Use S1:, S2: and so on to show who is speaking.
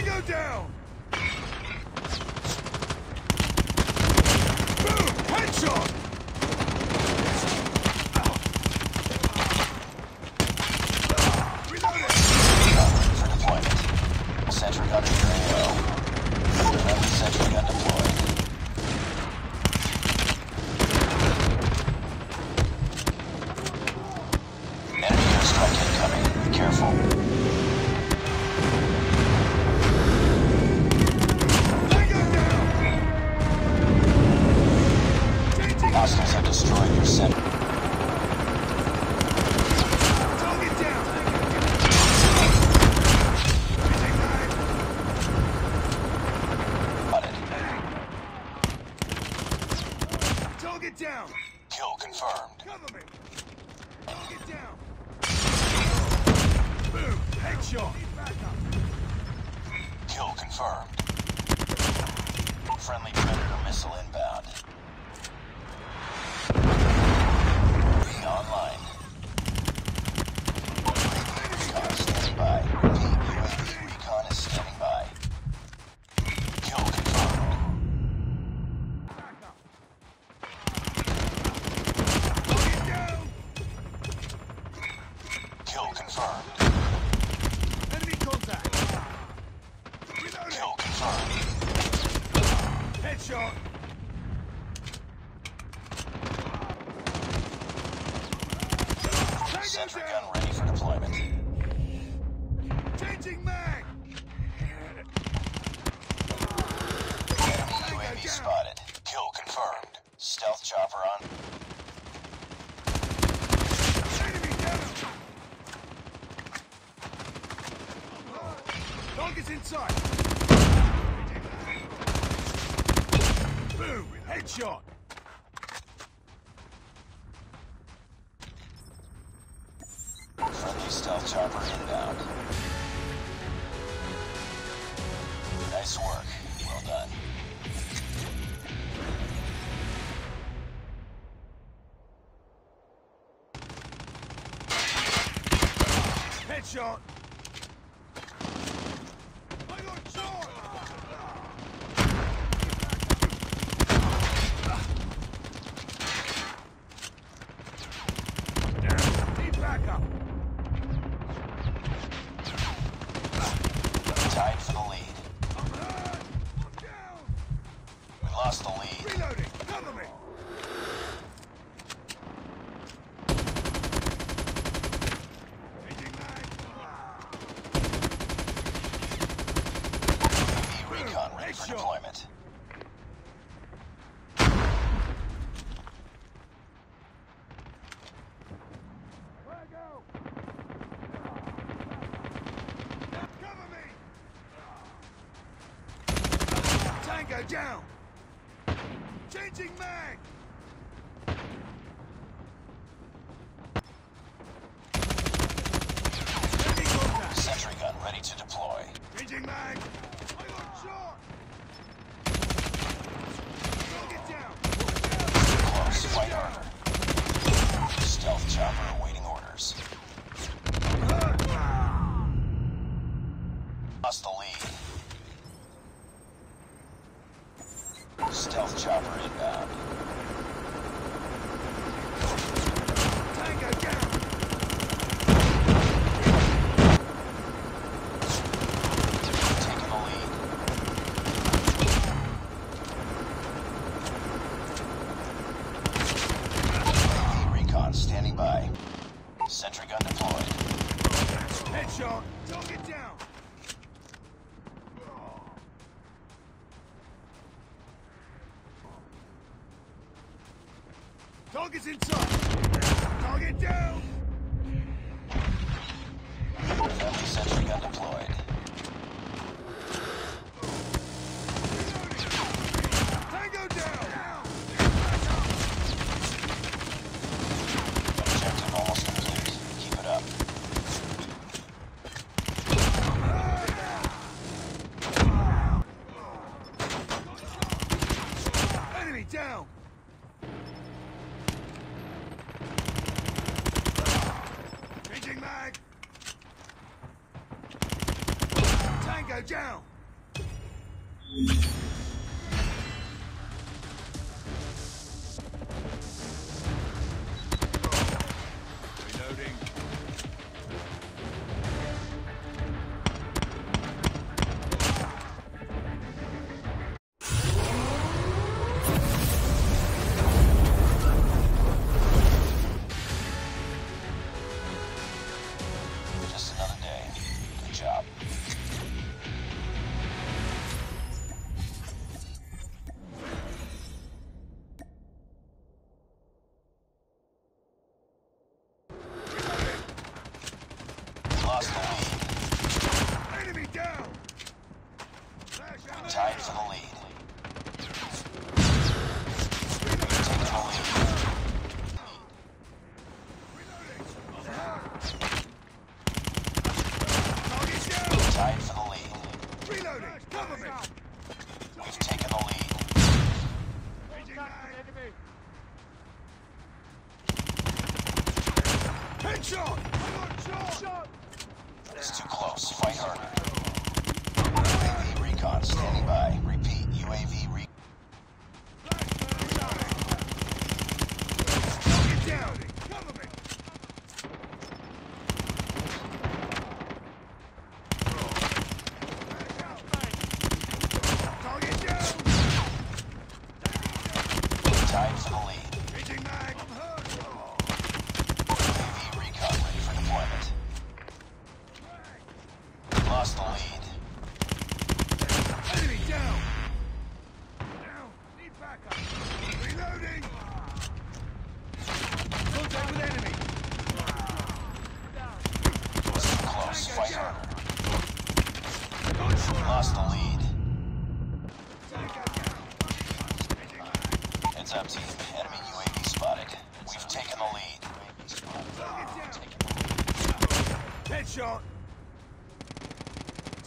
S1: Tango down! Boom! Headshot!
S2: Confirmed. Friendly Predator missile inbound. Be online. Recon standing by. Repeat, UAV recon is standing by. Kill confirmed.
S1: Target down!
S2: Kill confirmed.
S1: Enemy contact! Reloading!
S2: Kill confirmed.
S1: Headshot!
S2: Sentry gun ready for deployment.
S1: Changing mag!
S2: Enemy UAV spotted. Kill confirmed. Stealth chopper on.
S1: Enemy down! Target's inside! Boom! Headshot!
S2: Friendly stealth chopper inbound. Nice work. Well done.
S1: Headshot! I got shot! Down. Need backup.
S2: Tied for the lead.
S1: Down.
S2: We lost the lead.
S1: Reloading. Cover me. Changing mag.
S2: UAV recon ready for deployment.
S1: Go? Tango down. Changing mag.
S2: Sentry gun ready to deploy.
S1: Changing mag. I got shot. Target down.
S2: Close. White armor. Stealth chopper awaiting orders. Lost the lead. Stealth chopper inbound.
S1: Tango down.
S2: Taking the lead. UAV recon standing by. Sentry gun deployed.
S1: Headshot. Target down. Target's inside. Target down.
S2: Sentry gun deployed.
S1: down!
S2: It's too close. Fight harder. UAV recon standing by. Repeat, UAV lost the lead.
S1: Enemy down! Down! Need backup! Reloading! Contact with enemy!
S2: This is close fight. Lost the lead.